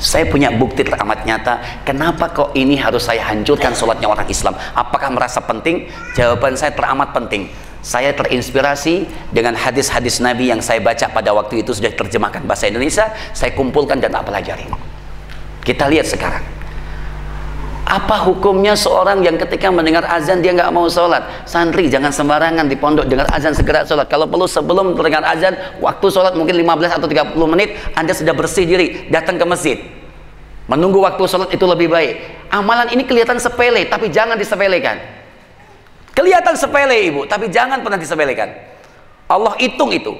Saya punya bukti teramat nyata. Kenapa kok ini harus saya hancurkan sholatnya orang Islam? Apakah merasa penting? Jawaban saya teramat penting. Saya terinspirasi dengan hadis-hadis Nabi yang saya baca pada waktu itu sudah terjemahkan bahasa Indonesia. Saya kumpulkan dan pelajari. Kita lihat sekarang. Apa hukumnya seorang yang ketika mendengar azan dia nggak mau sholat? Santri jangan sembarangan di pondok dengar azan segera sholat. Kalau perlu sebelum mendengar azan, waktu sholat mungkin 15 atau 30 menit, Anda sudah bersih diri, datang ke masjid. Menunggu waktu sholat itu lebih baik. Amalan ini kelihatan sepele, tapi jangan disepelekan. Kelihatan sepele ibu, tapi jangan pernah disepelekan. Allah hitung itu.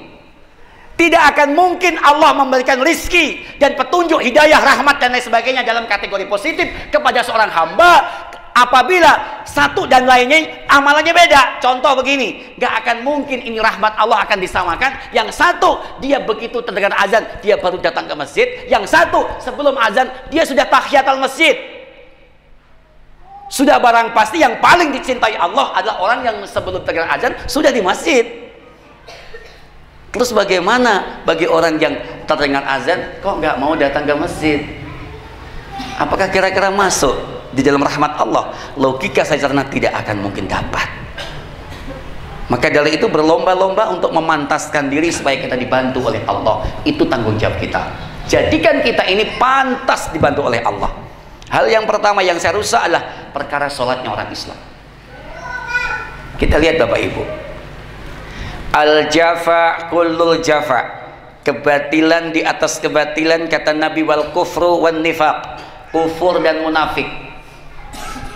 Tidak akan mungkin Allah memberikan rizki dan petunjuk hidayah, rahmat dan lain sebagainya dalam kategori positif kepada seorang hamba apabila satu dan lainnya amalannya beda. Contoh begini, gak akan mungkin ini rahmat Allah akan disamakan. Yang satu dia begitu terdengar azan dia baru datang ke masjid. Yang satu sebelum azan dia sudah tahiyatul masjid. Sudah barang pasti yang paling dicintai Allah adalah orang yang sebelum terdengar azan sudah di masjid. Terus bagaimana bagi orang yang terdengar azan kok nggak mau datang ke masjid? Apakah kira-kira masuk di dalam rahmat Allah? Logika saya karena tidak akan mungkin dapat. Maka dari itu berlomba-lomba untuk memantaskan diri supaya kita dibantu oleh Allah. Itu tanggung jawab kita. Jadikan kita ini pantas dibantu oleh Allah. Hal yang pertama yang saya rusak adalah perkara sholatnya orang Islam. Kita lihat Bapak Ibu al jafa kullul jafa. Kebatilan di atas kebatilan kata Nabi wal kufru wan nifaq. Kufur dan munafik.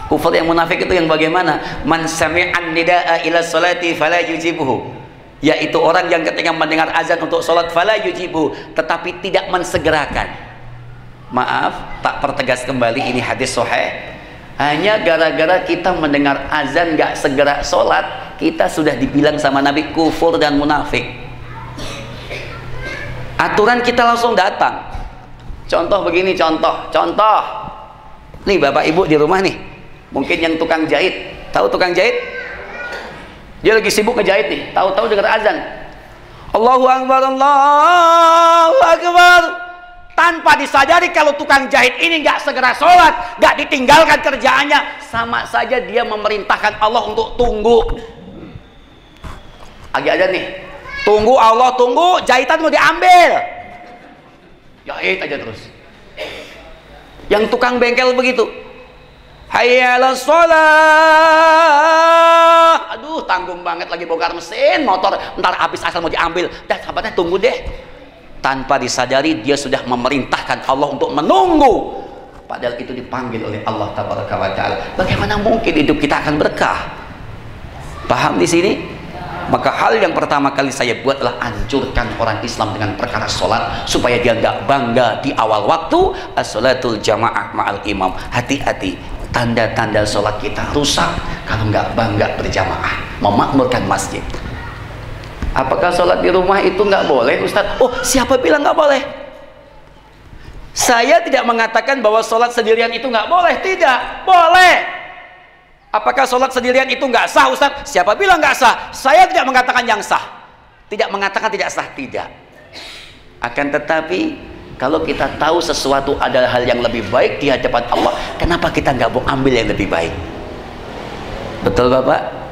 Kufur yang munafik itu yang bagaimana? Man sami'an nida'a ila salati fala yujibuhu. Yaitu orang yang ketika mendengar azan untuk salat fala yujibu tetapi tidak mensegerakan. Maaf tak pertegas kembali ini hadis sahih. Hanya gara-gara kita mendengar azan gak segera sholat kita sudah dibilang sama Nabi kufur dan munafik. Aturan kita langsung datang. Contoh begini contoh contoh. Nih bapak ibu di rumah nih. Mungkin yang tukang jahit. Tahu tukang jahit? Dia lagi sibuk ngejahit nih. Tahu-tahu dengar azan. Allahu Akbar Allahu Akbar. Tanpa disadari kalau tukang jahit ini nggak segera sholat, nggak ditinggalkan kerjaannya, sama saja dia memerintahkan Allah untuk tunggu lagi aja nih. Tunggu Allah tunggu. Jahitan mau diambil. Jahit aja terus. Yang tukang bengkel begitu. Hayala sholat aduh tanggung banget lagi bongkar mesin motor. Ntar habis asal mau diambil. Dan sahabatnya tunggu deh. Tanpa disadari dia sudah memerintahkan Allah untuk menunggu. Padahal itu dipanggil oleh Allah taala. Bagaimana mungkin hidup kita akan berkah? Paham di sini maka hal yang pertama kali saya buat adalah hancurkan orang Islam dengan perkara sholat supaya dia nggak bangga di awal waktu as-sholatul jamaah ma'al imam hati-hati tanda-tanda sholat kita rusak kalau nggak bangga berjamaah memakmurkan masjid apakah sholat di rumah itu nggak boleh Ustaz? oh siapa bilang nggak boleh? saya tidak mengatakan bahwa sholat sendirian itu nggak boleh tidak, boleh Apakah sholat sendirian itu nggak sah Ustaz? Siapa bilang nggak sah? Saya tidak mengatakan yang sah. Tidak mengatakan tidak sah, tidak. Akan tetapi kalau kita tahu sesuatu adalah hal yang lebih baik di hadapan Allah, kenapa kita nggak mau ambil yang lebih baik? Betul Bapak?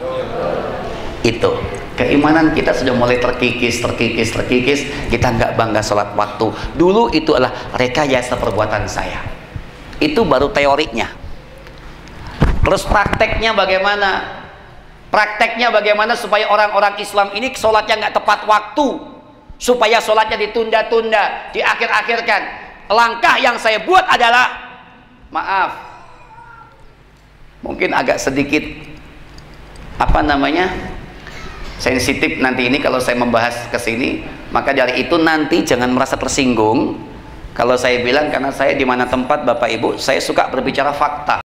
Itu keimanan kita sudah mulai terkikis, terkikis, terkikis. Kita nggak bangga sholat waktu. Dulu itu adalah rekayasa perbuatan saya. Itu baru teorinya Terus prakteknya bagaimana? Prakteknya bagaimana supaya orang-orang Islam ini sholatnya nggak tepat waktu, supaya sholatnya ditunda-tunda, diakhir-akhirkan. Langkah yang saya buat adalah, maaf, mungkin agak sedikit apa namanya sensitif nanti ini kalau saya membahas ke sini, maka dari itu nanti jangan merasa tersinggung. Kalau saya bilang karena saya di mana tempat Bapak Ibu, saya suka berbicara fakta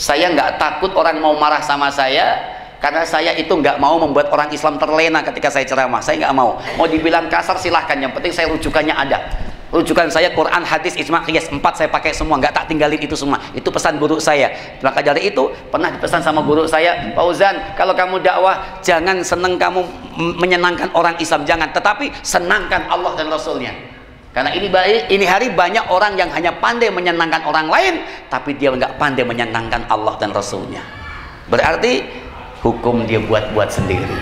saya nggak takut orang mau marah sama saya karena saya itu nggak mau membuat orang Islam terlena ketika saya ceramah. Saya nggak mau. Mau dibilang kasar silahkan. Yang penting saya rujukannya ada. Rujukan saya Quran hadis ijma qiyas. Empat saya pakai semua. Nggak tak tinggalin itu semua. Itu pesan guru saya. Maka dari itu pernah dipesan sama guru saya Fauzan kalau kamu dakwah jangan seneng kamu menyenangkan orang Islam. Jangan. Tetapi senangkan Allah dan Rasulnya karena ini ini hari banyak orang yang hanya pandai menyenangkan orang lain, tapi dia nggak pandai menyenangkan Allah dan Rasulnya. Berarti hukum dia buat-buat sendiri.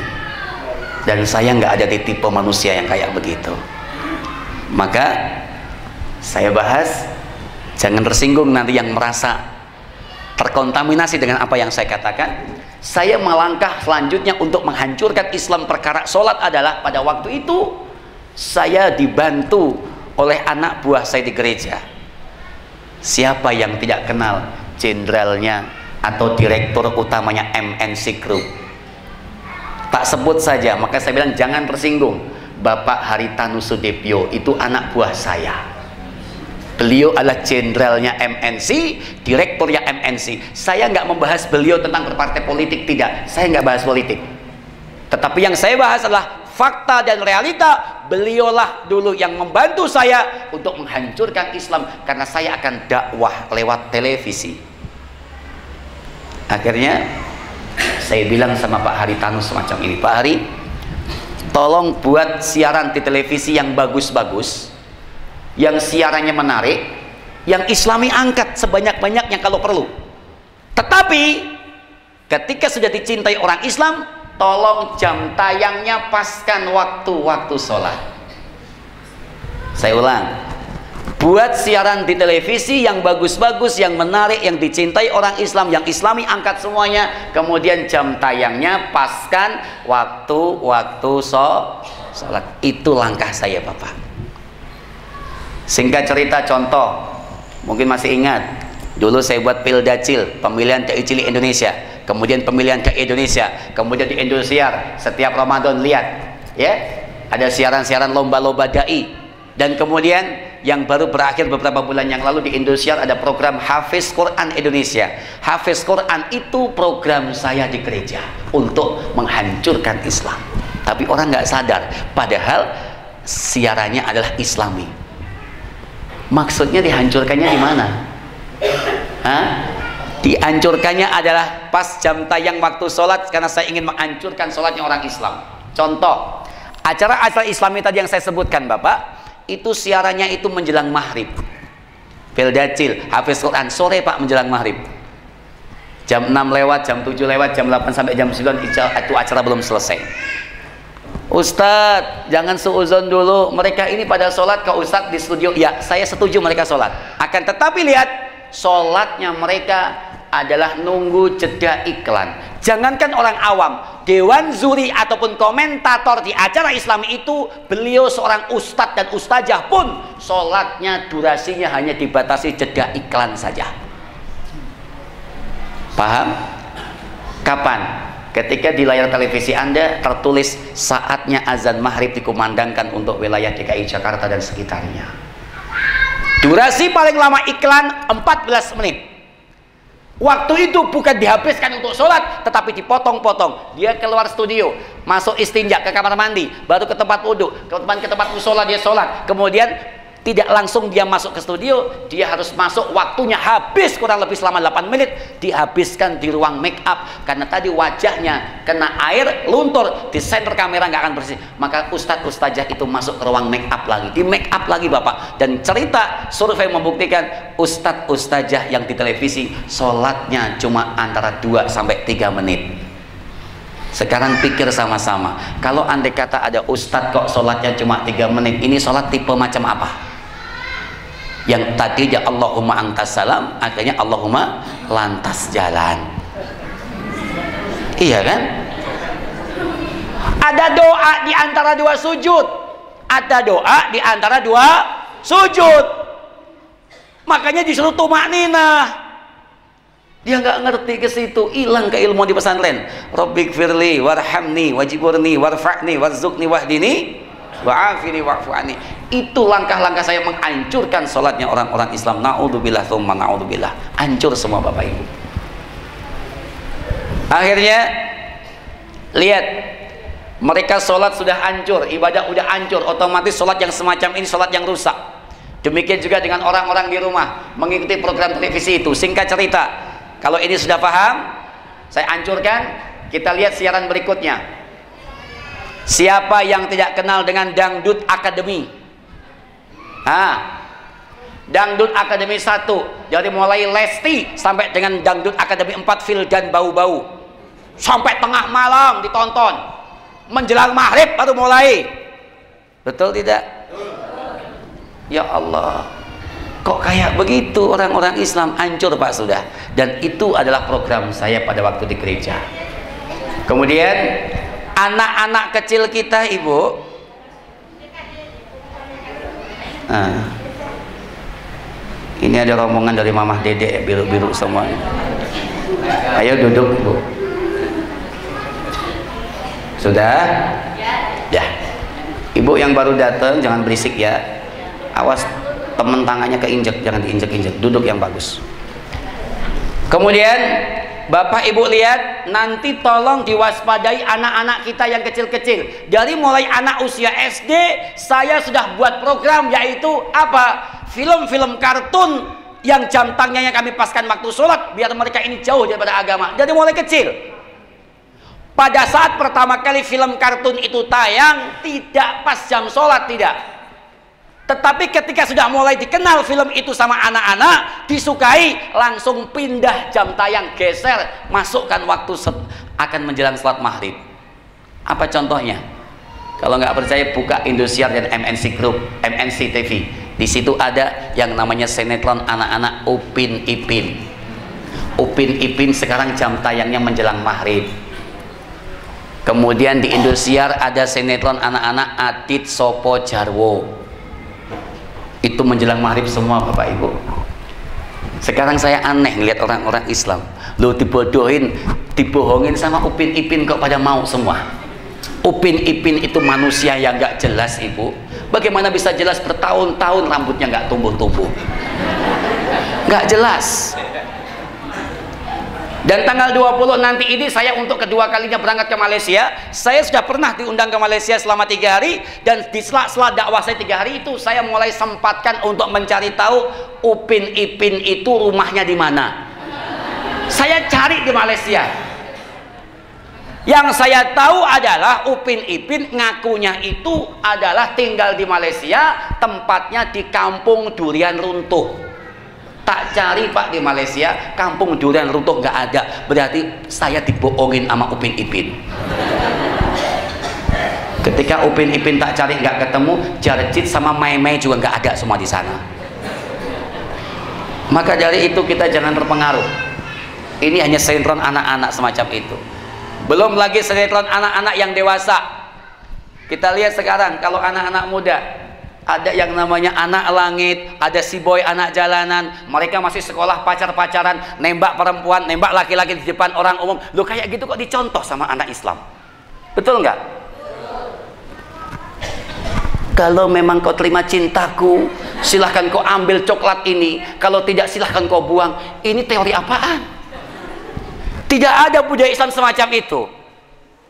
Dan saya nggak ada di tipe manusia yang kayak begitu. Maka saya bahas, jangan tersinggung nanti yang merasa terkontaminasi dengan apa yang saya katakan. Saya melangkah selanjutnya untuk menghancurkan Islam perkara sholat adalah pada waktu itu saya dibantu oleh anak buah saya di gereja. Siapa yang tidak kenal jenderalnya atau direktur utamanya MNC Group? Tak sebut saja maka saya bilang jangan tersinggung. Bapak Haritanu Sudepyo itu anak buah saya. Beliau adalah jenderalnya MNC direkturnya MNC saya nggak membahas beliau tentang berpartai politik tidak. Saya nggak bahas politik. Tetapi yang saya bahas adalah fakta dan realita beliaulah dulu yang membantu saya untuk menghancurkan Islam karena saya akan dakwah lewat televisi. Akhirnya saya bilang sama Pak Haritanu semacam ini Pak Hari tolong buat siaran di televisi yang bagus-bagus yang siarannya menarik yang islami angkat sebanyak-banyaknya kalau perlu. Tetapi ketika sudah dicintai orang Islam tolong jam tayangnya paskan waktu-waktu sholat. Saya ulang. Buat siaran di televisi yang bagus-bagus, yang menarik, yang dicintai orang Islam, yang islami angkat semuanya kemudian jam tayangnya paskan waktu-waktu sholat. Itu langkah saya Bapak. Singkat cerita contoh. Mungkin masih ingat dulu saya buat pildacil pemilihan TI Indonesia kemudian pemilihan ke Indonesia kemudian di Indosiar setiap Ramadan lihat ya ada siaran-siaran lomba-lomba dai. Dan kemudian yang baru berakhir beberapa bulan yang lalu di Indosiar ada program Hafiz Quran Indonesia. Hafiz Quran itu program saya di gereja untuk menghancurkan Islam. Tapi orang nggak sadar padahal siarannya adalah islami. Maksudnya dihancurkannya di mana Hah? dihancurkannya adalah pas jam tayang waktu sholat karena saya ingin menghancurkan sholatnya orang Islam contoh acara-acara islami tadi yang saya sebutkan Bapak itu siarannya itu menjelang maghrib Beldacil, Hafiz Quran sore Pak menjelang maghrib jam 6 lewat, jam 7 lewat, jam 8 sampai jam 9 itu acara belum selesai Ustadz, jangan suuzon dulu. Mereka ini pada sholat ke Ustadz di studio. Ya, saya setuju mereka sholat. Akan tetapi lihat, sholatnya mereka adalah nunggu jeda iklan. Jangankan orang awam, dewan zuri ataupun komentator di acara Islami itu, beliau seorang ustadz dan ustazah pun sholatnya durasinya hanya dibatasi jeda iklan saja. Paham? Kapan? Ketika di layar televisi Anda tertulis saatnya azan maghrib dikumandangkan untuk wilayah DKI Jakarta dan sekitarnya. Durasi paling lama iklan 14 menit. Waktu itu bukan dihabiskan untuk sholat, tetapi dipotong-potong. Dia keluar studio, masuk istinja ke kamar mandi, baru ke tempat wudhu, ke tempat ke tempat musola dia sholat. Kemudian tidak langsung dia masuk ke studio dia harus masuk waktunya habis kurang lebih selama 8 menit dihabiskan di ruang make up. Karena tadi wajahnya kena air luntur di center kamera nggak akan bersih. Maka ustadz ustazah itu masuk ke ruang make up lagi. Di make up lagi bapak. Dan cerita survei membuktikan ustadz ustazah yang di televisi sholatnya cuma antara 2 sampai 3 menit. Sekarang pikir sama-sama. Kalau andai kata ada ustadz kok sholatnya cuma 3 menit ini sholat tipe macam apa yang tadinya Allahumma angkas salam akhirnya Allahumma lantas jalan. Iya kan? Ada doa di antara dua sujud. Ada doa di antara dua sujud. Makanya disuruh tumak nina dia nggak ngerti ke situ. Hilang keilmuan di pesantren. Rabbik firli warhamni wajiburni warfa'ni warzukni wahdini wa'afini wa'fu'ani itu langkah-langkah saya menghancurkan sholatnya orang-orang Islam. Na'udzubillah thumma na'udzubillah. Hancur semua Bapak Ibu. Akhirnya lihat mereka sholat sudah hancur ibadah sudah hancur otomatis sholat yang semacam ini sholat yang rusak. Demikian juga dengan orang-orang di rumah mengikuti program televisi itu. Singkat cerita kalau ini sudah paham saya hancurkan kita lihat siaran berikutnya. Siapa yang tidak kenal dengan Dangdut Academy? Ah Dangdut Akademi 1 dari mulai Lesti sampai dengan Dangdut Akademi 4 Fil dan Bau-Bau. Sampai tengah malam ditonton. Menjelang maghrib baru mulai. Betul tidak? ya Allah. Kok kayak begitu orang-orang Islam? Hancur Pak sudah. Dan itu adalah program saya pada waktu di gereja. Kemudian anak-anak kecil kita ibu nah, ini ada rombongan dari mamah dedek biru-biru semuanya. Ayo duduk ibu sudah? Ya. Ibu yang baru datang jangan berisik ya. Awas temen tangannya keinjek jangan diinjek-injek. Duduk yang bagus. Kemudian Bapak Ibu lihat nanti tolong diwaspadai anak-anak kita yang kecil-kecil. Dari mulai anak usia SD saya sudah buat program yaitu apa? Film-film kartun yang jam tangannya yang kami paskan waktu sholat biar mereka ini jauh daripada agama. Dari mulai kecil. Pada saat pertama kali film kartun itu tayang tidak pas jam sholat tidak tetapi ketika sudah mulai dikenal film itu sama anak-anak, disukai, langsung pindah jam tayang, geser, masukkan waktu akan menjelang sholat maghrib. Apa contohnya? Kalau nggak percaya buka Indosiar dan MNC Group, MNC TV. Di situ ada yang namanya sinetron anak-anak Upin Ipin. Upin Ipin sekarang jam tayangnya menjelang maghrib. Kemudian di Indosiar ada sinetron anak-anak Adit Sopo Jarwo itu menjelang maghrib semua Bapak Ibu. Sekarang saya aneh ngeliat orang-orang Islam. Lo dibodohin dibohongin sama Upin Ipin kok pada mau semua. Upin Ipin itu manusia yang gak jelas Ibu. Bagaimana bisa jelas? Bertahun-tahun rambutnya gak tumbuh-tumbuh. Gak jelas dan tanggal 20 nanti ini saya untuk kedua kalinya berangkat ke Malaysia. Saya sudah pernah diundang ke Malaysia selama tiga hari dan di sela-sela dakwah saya tiga hari itu saya mulai sempatkan untuk mencari tahu Upin Ipin itu rumahnya di mana. Saya cari di Malaysia. Yang saya tahu adalah Upin Ipin ngakunya itu adalah tinggal di Malaysia, tempatnya di kampung durian runtuh tak cari pak di Malaysia. Kampung durian runtuh nggak ada. Berarti saya dibohongin sama Upin Ipin. Ketika Upin Ipin tak cari nggak ketemu Jarjit sama Mai Mai juga nggak ada semua di sana. Maka dari itu kita jangan terpengaruh. Ini hanya sinetron anak-anak semacam itu. Belum lagi sinetron anak-anak yang dewasa. Kita lihat sekarang kalau anak-anak muda ada yang namanya anak langit, ada si boy anak jalanan, mereka masih sekolah pacar-pacaran, nembak perempuan, nembak laki-laki di depan orang umum. Lu kayak gitu kok dicontoh sama anak Islam. Betul nggak? Kalau memang kau terima cintaku, silahkan kau ambil coklat ini. Kalau tidak silahkan kau buang. Ini teori apaan? Tidak ada budaya Islam semacam itu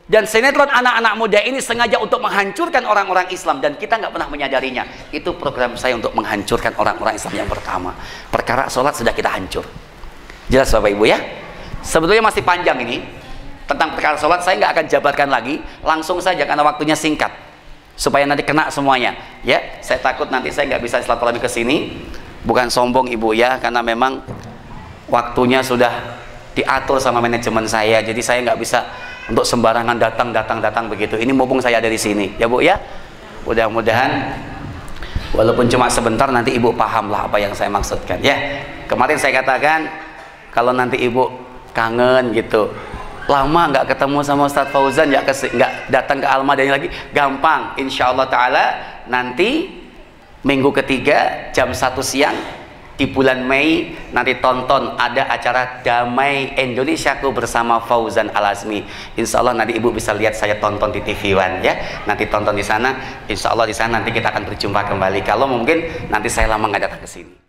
dan sinetron anak-anak muda ini sengaja untuk menghancurkan orang-orang Islam dan kita nggak pernah menyadarinya. Itu program saya untuk menghancurkan orang-orang Islam yang pertama. Perkara sholat sudah kita hancur. Jelas Bapak Ibu ya? Sebetulnya masih panjang ini tentang perkara sholat. Saya nggak akan jabarkan lagi. Langsung saja karena waktunya singkat. Supaya nanti kena semuanya ya? Saya takut nanti saya nggak bisa silaturahmi ke sini. Bukan sombong ibu ya? Karena memang waktunya sudah diatur sama manajemen saya. Jadi saya nggak bisa untuk sembarangan datang datang datang begitu. Ini mumpung saya ada di sini. Ya bu ya? Mudah-mudahan walaupun cuma sebentar nanti ibu paham lah apa yang saya maksudkan ya? Kemarin saya katakan kalau nanti ibu kangen gitu lama nggak ketemu sama Ustadz Fauzan nggak nggak datang ke Almadani lagi gampang. Insya Allah Taala nanti minggu ketiga jam satu siang di bulan Mei nanti tonton ada acara Damai Indonesiaku bersama Fauzan Alasmi. Insya Allah nanti ibu bisa lihat saya tonton di TV One ya. Nanti tonton di sana. Insya Allah di sana nanti kita akan berjumpa kembali. Kalau mungkin nanti saya lama nggak datang ke sini.